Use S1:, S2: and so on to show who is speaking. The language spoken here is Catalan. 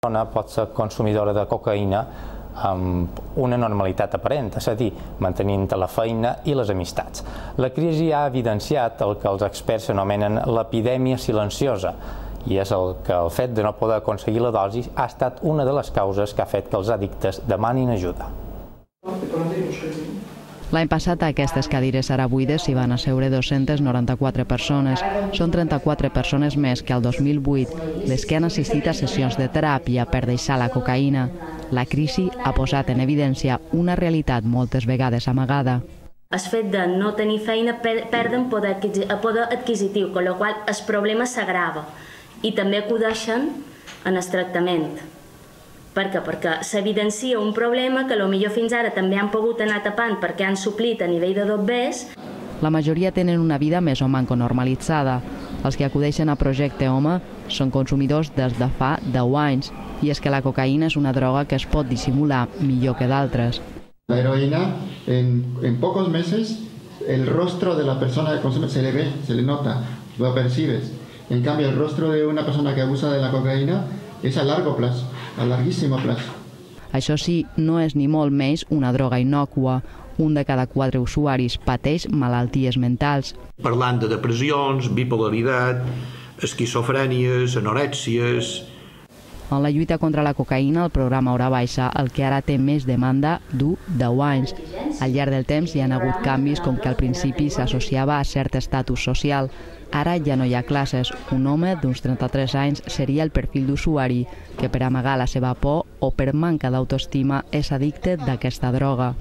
S1: persona pot ser consumidora de cocaïna amb una normalitat aparent, és a dir, mantenint la feina i les amistats. La crisi ha evidenciat el que els experts anomenen l'epidèmia silenciosa, i és el que el fet de no poder aconseguir la dosi ha estat una de les causes que ha fet que els addictes demanin ajuda.
S2: L'any passat aquestes cadires ara buides s'hi van asseure 294 persones. Són 34 persones més que el 2008, les que han assistit a sessions de teràpia per deixar la cocaïna. La crisi ha posat en evidència una realitat moltes vegades amagada.
S3: El fet de no tenir feina perden poder, poder adquisitiu, amb la qual el problema s'agrava i també acudeixen en el tractament. Per què? Perquè s'evidencia un problema que millor fins ara també han pogut anar tapant perquè han suplit a nivell de dobbers.
S2: La majoria tenen una vida més o manco normalitzada. Els que acudeixen a Projecte Home són consumidors des de fa 10 anys i és que la cocaïna és una droga que es pot dissimular millor que d'altres.
S4: La heroína, en, en pocos meses, el rostro de la persona que consume se le ve, se le nota, lo percibes. En cambio, el rostro de una persona que abusa de la cocaína és a largo plazo, a larguísimo plazo.
S2: Això sí, no és ni molt menys una droga innòcua. Un de cada quatre usuaris pateix malalties mentals.
S5: Parlant de depressions, bipolaritat, esquizofrènies, anorèxies,
S2: en la lluita contra la cocaïna, el programa Hora Baixa, el que ara té més demanda, du 10 anys. Al llarg del temps hi han hagut canvis com que al principi s'associava a cert estatus social. Ara ja no hi ha classes. Un home d'uns 33 anys seria el perfil d'usuari que per amagar la seva por o per manca d'autoestima és addicte d'aquesta droga.